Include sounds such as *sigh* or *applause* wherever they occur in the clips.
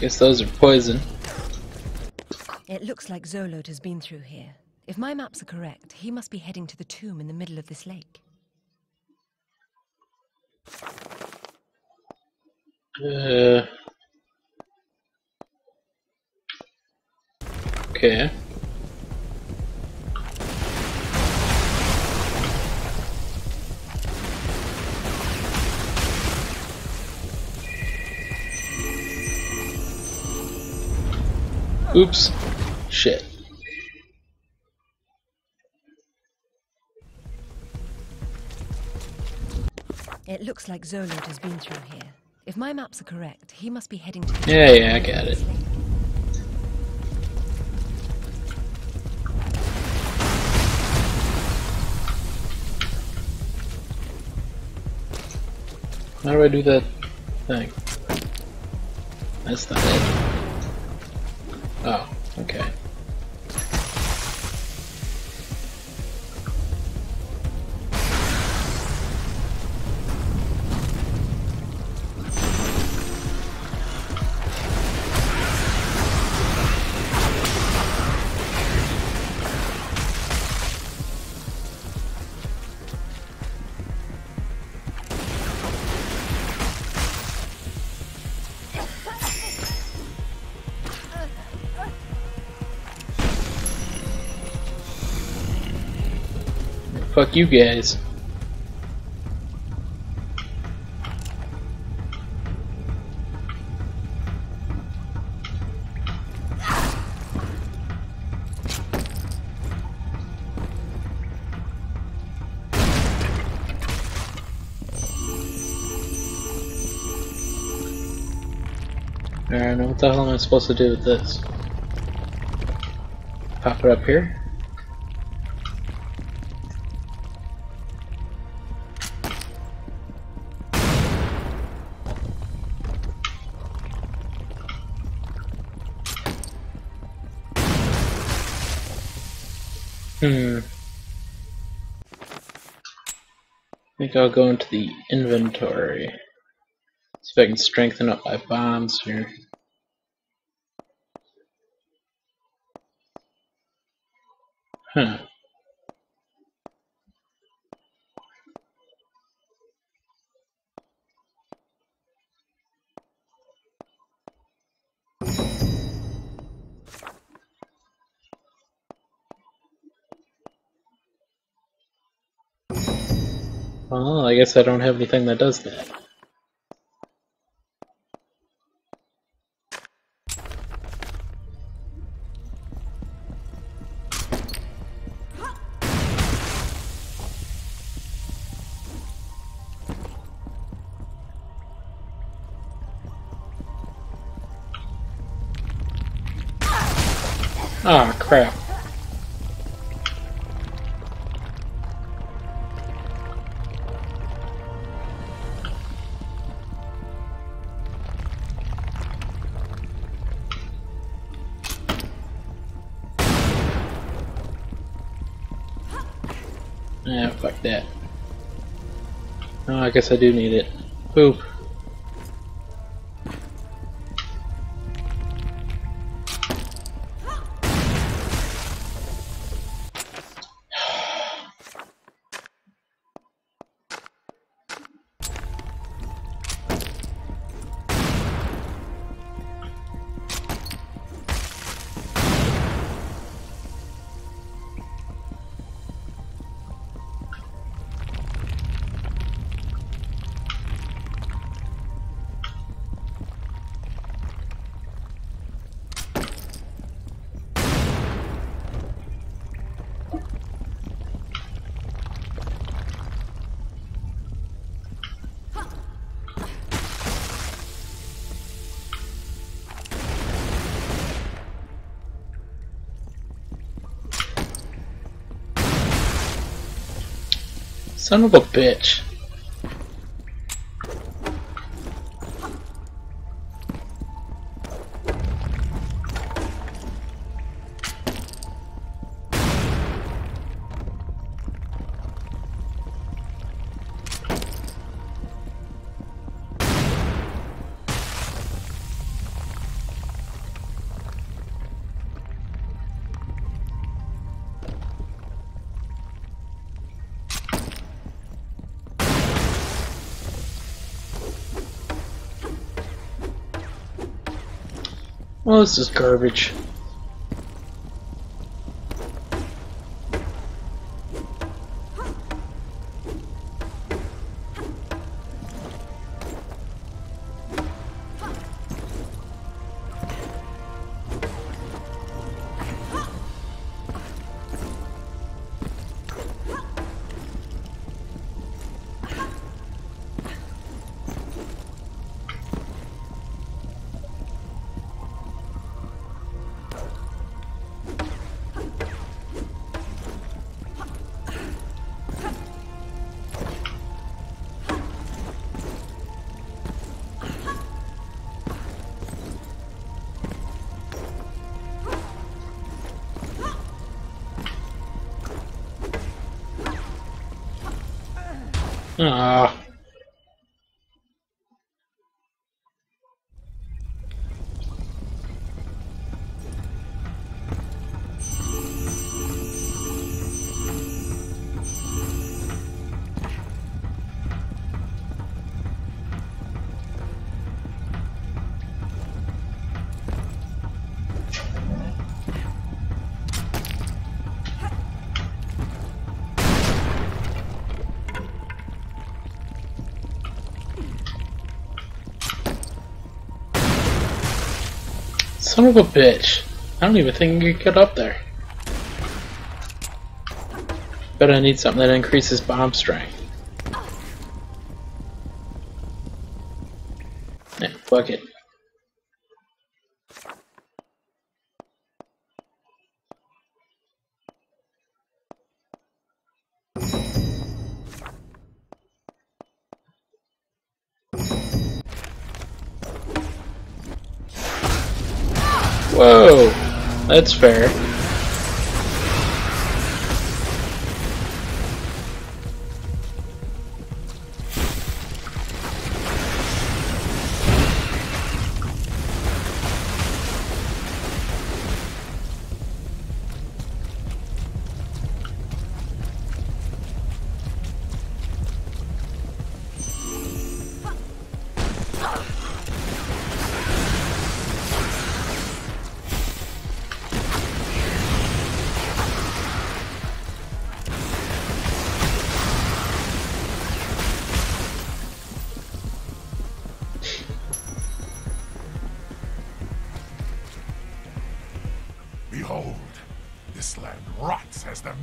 Guess those are poison. It looks like Xolotl has been through here. If my maps are correct, he must be heading to the tomb in the middle of this lake. Uh, okay. Oops. Shit. It looks like Xolotl has been through here. If my maps are correct, he must be heading to the Yeah, yeah, I got it. How do I do that thing? That's not it. Oh, okay. Fuck you guys. Alright, now what the hell am I supposed to do with this? Pop it up here? Hmm. I think I'll go into the inventory. See if I can strengthen up my bombs here. Huh. Well, I guess I don't have anything that does that. Ah, crap. Yeah, fuck that. Oh, I guess I do need it. Poop. Son of a bitch. Well, this is garbage. Ah. Son of a bitch. I don't even think I could get up there. But I need something that increases bomb strength. Yeah, fuck it. Whoa! That's fair.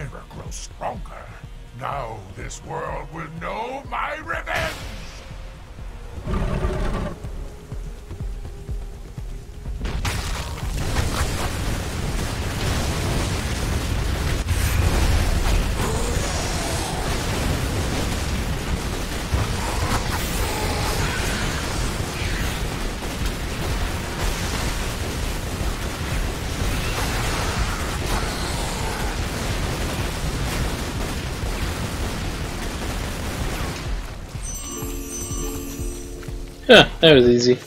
Mirror grows stronger. Now this world will know my revenge! Yeah, *laughs* that was easy.